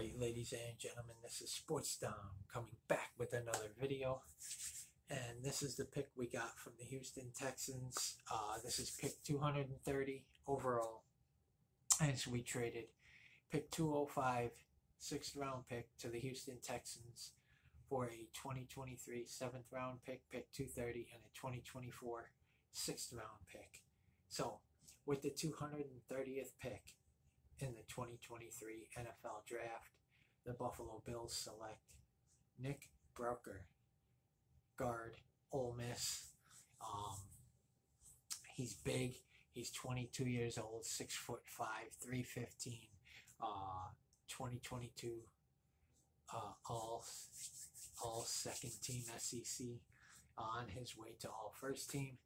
Ladies and gentlemen, this is Sportsdom coming back with another video. And this is the pick we got from the Houston Texans. Uh, this is pick 230 overall. And so we traded pick 205, sixth round pick to the Houston Texans for a 2023 seventh round pick, pick 230, and a 2024 sixth round pick. So with the 230th pick, 2023 NFL Draft, the Buffalo Bills select Nick Broeker, guard, Ole Miss. Um, he's big. He's 22 years old, six foot five, 315. Uh, 2022 uh, all all second team SEC on his way to all first team.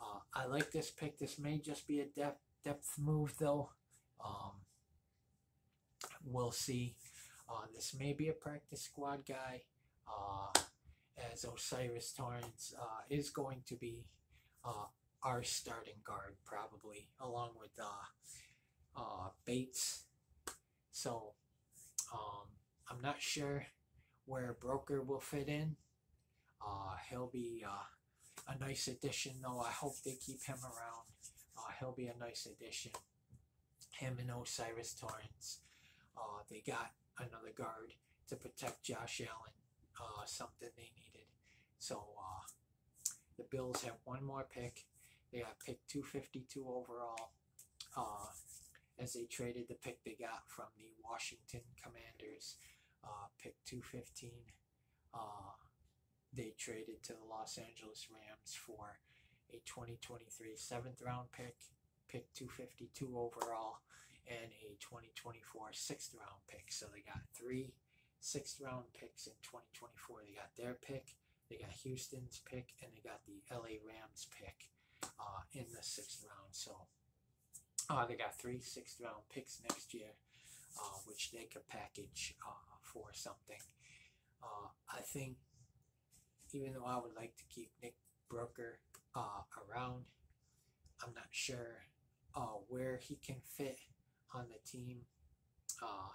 Uh, I like this pick. This may just be a depth depth move though. We'll see. Uh, this may be a practice squad guy, uh, as O'Cyrus Torrence uh, is going to be uh, our starting guard, probably, along with uh, uh, Bates. So um, I'm not sure where Broeker will fit in. he'll be a nice addition, though. I hope they keep him around. he'll be a nice addition him and O'Cyrus Torrence. Uh, they got another guard to protect Josh Allen, uh, something they needed. So uh, the Bills have one more pick. They got pick 252 overall uh, as they traded the pick they got from the Washington Commanders, uh, pick 215. Uh, they traded to the Los Angeles Rams for a 2023 seventh round pick pick 252 overall and a 2024 sixth round pick. So they got three sixth round picks in 2024. They got their pick, they got Houston's pick, and they got the LA Rams pick uh, in the sixth round. So uh, they got three sixth round picks next year, uh, which they could package uh, for something. Uh, I think, even though I would like to keep Nick Broeker uh, around, I'm not sure uh, where he can fit on the team. Uh,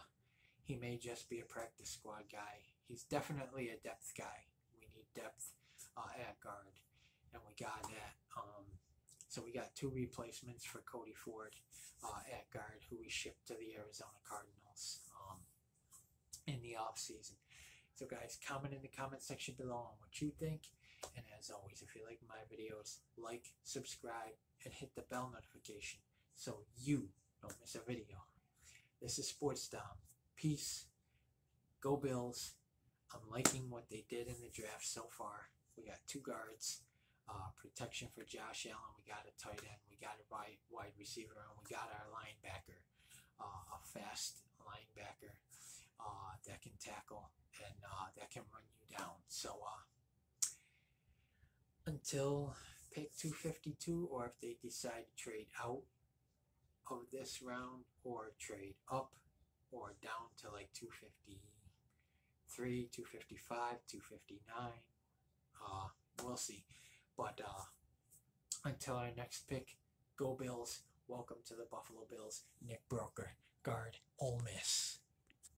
he may just be a practice squad guy. He's definitely a depth guy. We need depth uh, at guard, and we got that. Um, so we got two replacements for Cody Ford uh, at guard, who we shipped to the Arizona Cardinals um, in the off season. So guys, comment in the comment section below on what you think. And as always, if you like my videos, like, subscribe, and hit the bell notification so you don't miss a video. This is Sportsdom. Peace. Go Bills. I'm liking what they did in the draft so far. We got two guards, uh, protection for Josh Allen. We got a tight end. We got a wide, wide receiver, and we got our linebacker, uh, a fast linebacker uh, that can tackle and uh, that can run you down. So uh, until pick 252 or if they decide to trade out of this round or trade up or down to like 253 255 259 uh we'll see. But uh until our next pick go bills. Welcome to the buffalo bills. Nick broeker guard Ole Miss